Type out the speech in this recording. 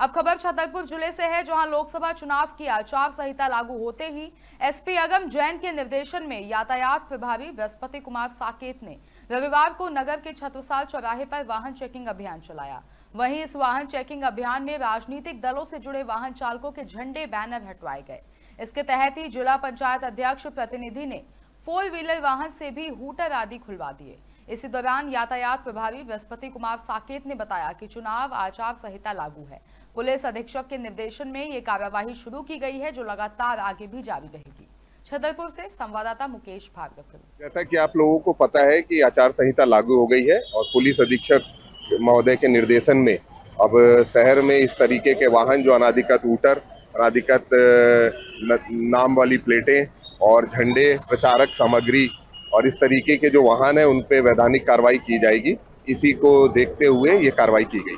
अब खबर छतरपुर ज़िले से है, जहाँ लोकसभा चुनाव की आचार संहिता लागू होते ही एसपी अगम जैन के निर्देशन में यातायात प्रभारी बृहस्पति कुमार साकेत ने रविवार को नगर के छत्रसाल चौराहे पर वाहन चेकिंग अभियान चलाया। वहीं इस वाहन चेकिंग अभियान में राजनीतिक दलों से जुड़े वाहन चालकों के झंडे, बैनर हटवाए गए। इसके तहत ही जिला पंचायत अध्यक्ष प्रतिनिधि ने फोर व्हीलर वाहन से भी हुटर आदि खुलवा दिए। इसी दौरान यातायात प्रभारी बृहस्पति कुमार साकेत ने बताया कि चुनाव आचार संहिता लागू है। पुलिस अधीक्षक के निर्देशन में ये कार्यवाही शुरू की गई है, जो लगातार आगे भी जारी रहेगी। छतरपुर से संवाददाता मुकेश भार्गव जैसा कि आप लोगों को पता है कि आचार संहिता लागू हो गई है और पुलिस अधीक्षक महोदय के निर्देशन में अब शहर में इस तरीके के वाहन जो अनाधिकृत ऊटर, अनाधिकृत नाम वाली प्लेटें और झंडे, प्रचारक सामग्री और इस तरीके के जो वाहन है, उन पे वैधानिक कार्रवाई की जाएगी। इसी को देखते हुए ये कार्रवाई की गई।